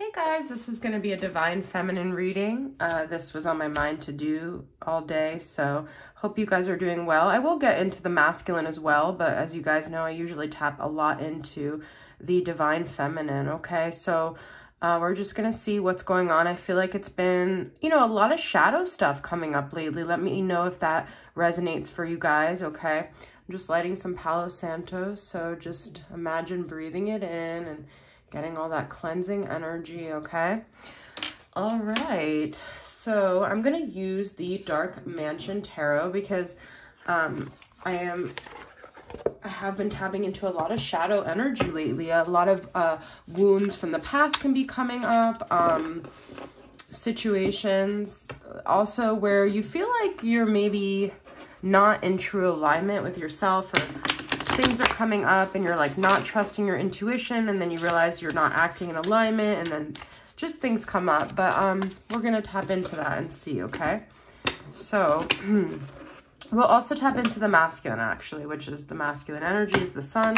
Hey guys, this is going to be a Divine Feminine reading. Uh, this was on my mind to do all day, so hope you guys are doing well. I will get into the masculine as well, but as you guys know, I usually tap a lot into the Divine Feminine, okay? So uh, we're just going to see what's going on. I feel like it's been, you know, a lot of shadow stuff coming up lately. Let me know if that resonates for you guys, okay? I'm just lighting some Palo Santo, so just imagine breathing it in and getting all that cleansing energy, okay? All right, so I'm gonna use the Dark Mansion Tarot because um, I am, I have been tapping into a lot of shadow energy lately. A lot of uh, wounds from the past can be coming up. Um, situations also where you feel like you're maybe not in true alignment with yourself or things are coming up and you're like not trusting your intuition and then you realize you're not acting in alignment and then just things come up. But um, we're going to tap into that and see, okay? So we'll also tap into the masculine actually, which is the masculine energy is the sun.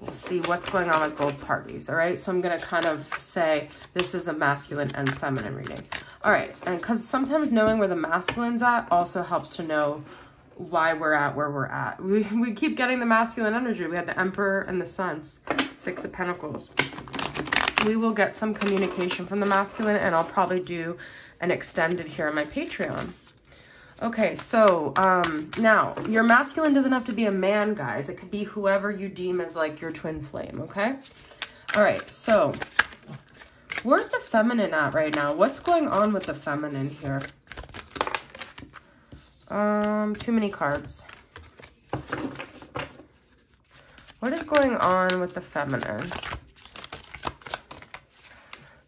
We'll see what's going on with both parties, all right? So I'm going to kind of say this is a masculine and feminine reading. All right, and because sometimes knowing where the masculine's at also helps to know why we're at where we're at. We, we keep getting the masculine energy. We had the Emperor and the Sun, Six of Pentacles. We will get some communication from the masculine and I'll probably do an extended here on my Patreon. Okay, so um, now your masculine doesn't have to be a man, guys. It could be whoever you deem as like your twin flame, okay? All right, so where's the feminine at right now? What's going on with the feminine here? Um, too many cards. What is going on with the feminine?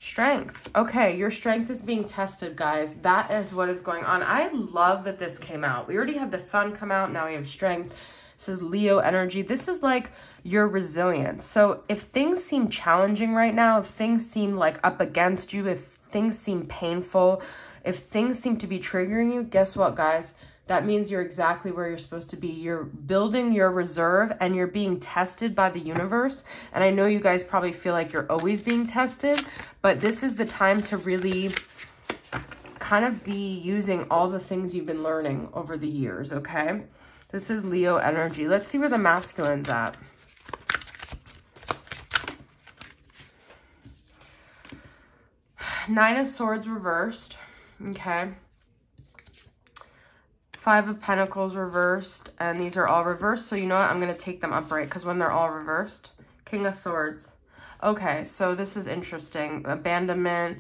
Strength. Okay, your strength is being tested, guys. That is what is going on. I love that this came out. We already had the sun come out. Now we have strength. This is Leo energy. This is like your resilience. So if things seem challenging right now, if things seem like up against you, if things seem painful, if things seem to be triggering you, guess what, guys? That means you're exactly where you're supposed to be. You're building your reserve and you're being tested by the universe. And I know you guys probably feel like you're always being tested, but this is the time to really kind of be using all the things you've been learning over the years, okay? This is Leo energy. Let's see where the masculine's at. Nine of Swords reversed, okay? Five of Pentacles reversed, and these are all reversed. So you know what? I'm going to take them upright because when they're all reversed, King of Swords. Okay, so this is interesting. Abandonment,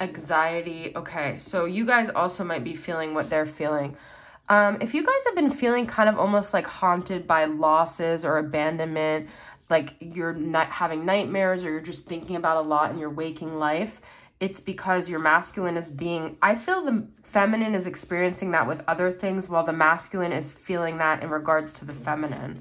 anxiety. Okay, so you guys also might be feeling what they're feeling. Um, if you guys have been feeling kind of almost like haunted by losses or abandonment, like you're not having nightmares or you're just thinking about a lot in your waking life, it's because your masculine is being, I feel the feminine is experiencing that with other things while the masculine is feeling that in regards to the feminine.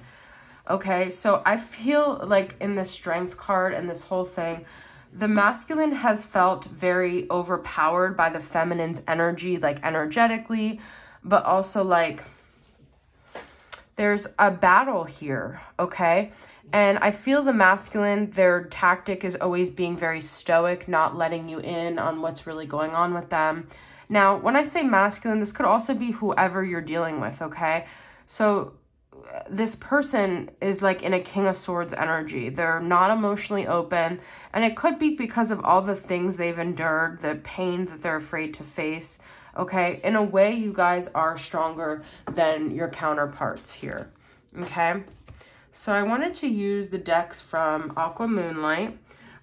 Okay, so I feel like in the strength card and this whole thing, the masculine has felt very overpowered by the feminine's energy, like energetically, but also like there's a battle here, okay? And I feel the masculine, their tactic is always being very stoic, not letting you in on what's really going on with them. Now, when I say masculine, this could also be whoever you're dealing with, okay? So this person is like in a king of swords energy they're not emotionally open and it could be because of all the things they've endured the pain that they're afraid to face okay in a way you guys are stronger than your counterparts here okay so I wanted to use the decks from Aqua Moonlight,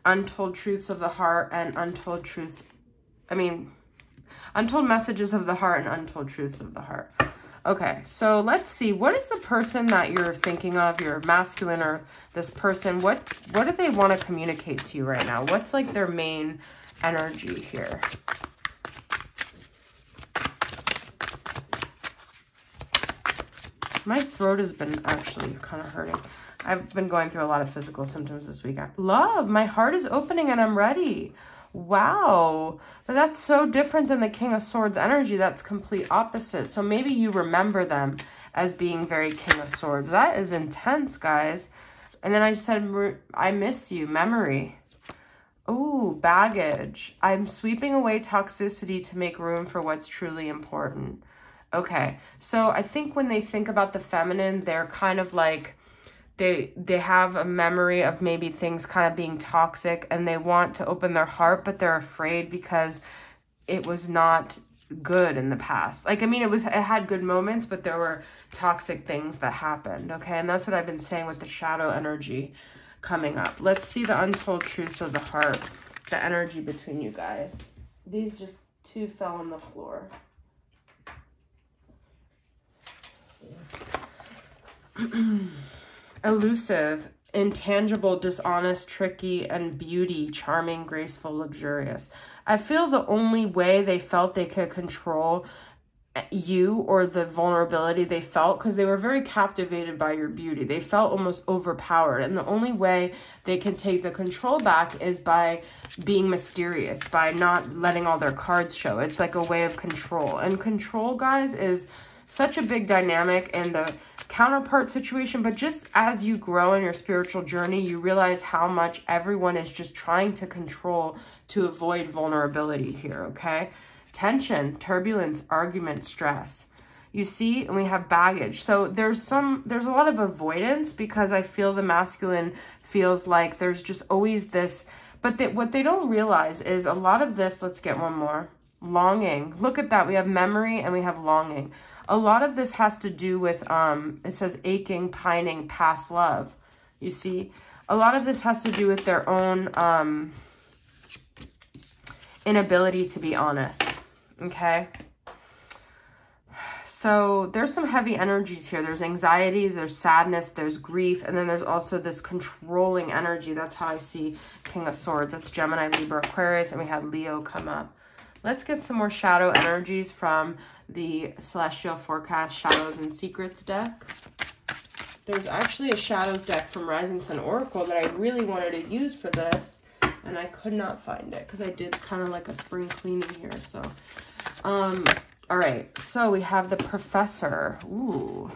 Untold Truths of the Heart, and Untold Truths, I mean, Untold Messages of the Heart and Untold Truths of the Heart. Okay, so let's see. What is the person that you're thinking of, your masculine or this person? What, what do they want to communicate to you right now? What's like their main energy here? My throat has been actually kind of hurting. I've been going through a lot of physical symptoms this week. Love, my heart is opening and I'm ready. Wow. But that's so different than the King of Swords energy. That's complete opposite. So maybe you remember them as being very King of Swords. That is intense, guys. And then I said, I miss you, memory. Oh, Ooh, baggage. I'm sweeping away toxicity to make room for what's truly important. Okay, so I think when they think about the feminine, they're kind of like they they have a memory of maybe things kind of being toxic and they want to open their heart, but they're afraid because it was not good in the past. Like I mean it was it had good moments, but there were toxic things that happened, okay? And that's what I've been saying with the shadow energy coming up. Let's see the untold truths of the heart, the energy between you guys. These just two fell on the floor. Elusive, intangible, dishonest, tricky, and beauty, charming, graceful, luxurious. I feel the only way they felt they could control you or the vulnerability they felt because they were very captivated by your beauty. They felt almost overpowered. And the only way they can take the control back is by being mysterious, by not letting all their cards show. It's like a way of control. And control, guys, is such a big dynamic in the counterpart situation, but just as you grow in your spiritual journey, you realize how much everyone is just trying to control to avoid vulnerability here, okay? Tension, turbulence, argument, stress. You see, and we have baggage. So there's some, there's a lot of avoidance because I feel the masculine feels like there's just always this, but what they don't realize is a lot of this, let's get one more, longing. Look at that. We have memory and we have longing. A lot of this has to do with, um, it says aching, pining, past love. You see, a lot of this has to do with their own um, inability to be honest. Okay. So there's some heavy energies here. There's anxiety, there's sadness, there's grief, and then there's also this controlling energy. That's how I see King of Swords. That's Gemini, Libra, Aquarius, and we had Leo come up. Let's get some more shadow energies from the Celestial Forecast Shadows and Secrets deck. There's actually a Shadows deck from Rising Sun Oracle that I really wanted to use for this, and I could not find it because I did kind of like a spring cleaning here. So, um, all right. So we have the Professor. Ooh.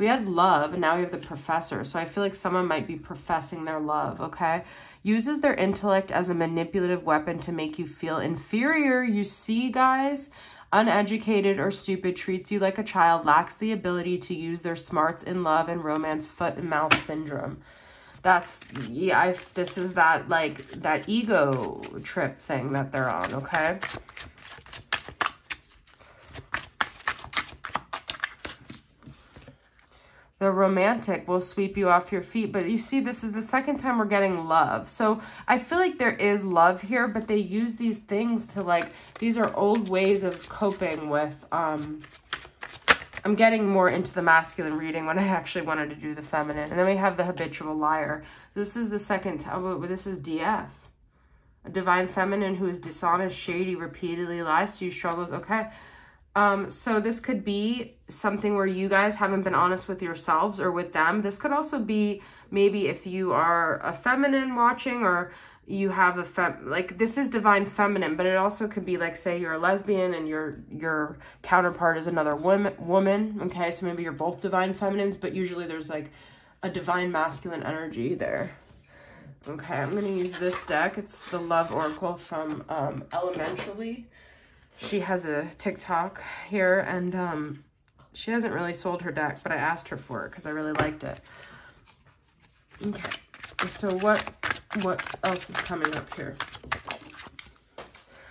We had love, and now we have the professor. So I feel like someone might be professing their love, okay? Uses their intellect as a manipulative weapon to make you feel inferior. You see, guys? Uneducated or stupid, treats you like a child, lacks the ability to use their smarts in love and romance, foot and mouth syndrome. That's, yeah, I've, this is that, like, that ego trip thing that they're on, okay? The romantic will sweep you off your feet. But you see, this is the second time we're getting love. So I feel like there is love here, but they use these things to like, these are old ways of coping with, um, I'm getting more into the masculine reading when I actually wanted to do the feminine. And then we have the habitual liar. This is the second, oh, this is DF. A divine feminine who is dishonest, shady, repeatedly lies to you, struggles. Okay. Um, so this could be something where you guys haven't been honest with yourselves or with them. This could also be maybe if you are a feminine watching or you have a fem like this is divine feminine, but it also could be like say you're a lesbian and your your counterpart is another woman woman. Okay, so maybe you're both divine feminines, but usually there's like a divine masculine energy there. Okay, I'm gonna use this deck. It's the Love Oracle from um, Elementally she has a TikTok here and um, she hasn't really sold her deck, but I asked her for it because I really liked it. Okay, so what, what else is coming up here?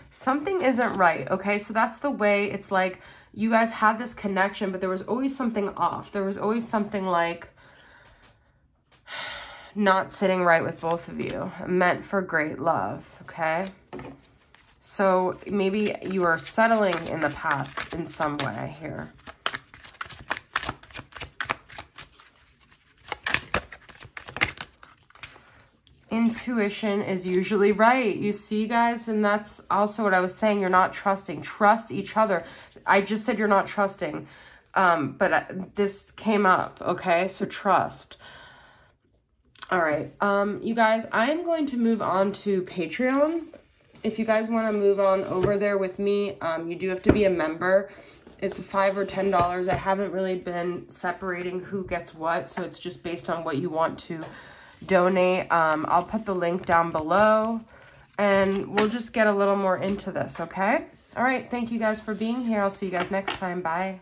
Something isn't right, okay? So that's the way it's like you guys had this connection, but there was always something off. There was always something like not sitting right with both of you. Meant for great love, okay? So maybe you are settling in the past in some way here. Intuition is usually right. You see, guys? And that's also what I was saying. You're not trusting. Trust each other. I just said you're not trusting. Um, but uh, this came up, okay? So trust. All right. Um, you guys, I'm going to move on to Patreon if you guys want to move on over there with me, um, you do have to be a member. It's five or ten dollars. I haven't really been separating who gets what, so it's just based on what you want to donate. Um, I'll put the link down below. and we'll just get a little more into this, okay? All right, thank you guys for being here. I'll see you guys next time. Bye.